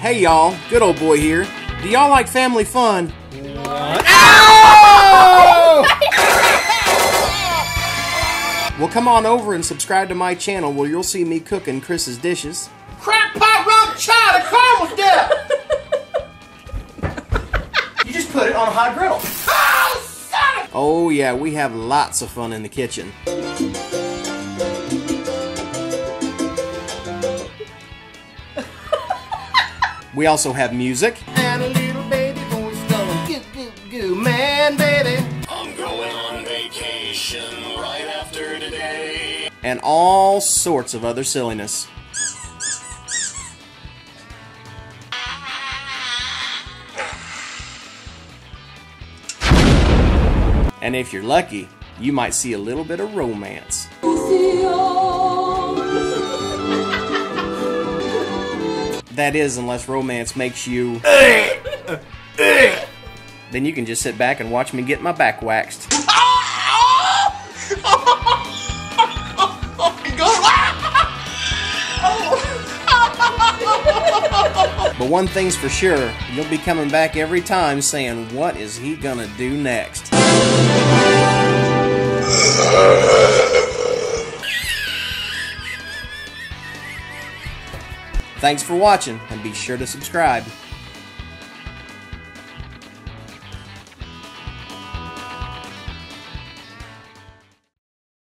Hey y'all, good old boy here. Do y'all like family fun? Well, come on over and subscribe to my channel where you'll see me cooking Cris's dishes. Crock-Pot rum chowder caramel dip. you just put it on a hot griddle. Oh, son of- Oh, yeah, we have lots of fun in the kitchen. We also have music, And a little baby boy going goo goo goo man baby. I'm going on vacation right after today. and all sorts of other silliness. And if you're lucky, you might see a little bit of romance. That is, unless romance makes you. then you can just sit back and watch me get my back waxed. But one thing's for sure, you'll be coming back every time saying, What is he gonna do next? Thanks for watching, and be sure to subscribe.